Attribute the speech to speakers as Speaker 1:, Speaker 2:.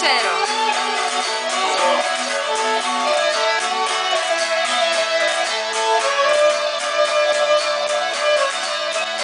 Speaker 1: boxero.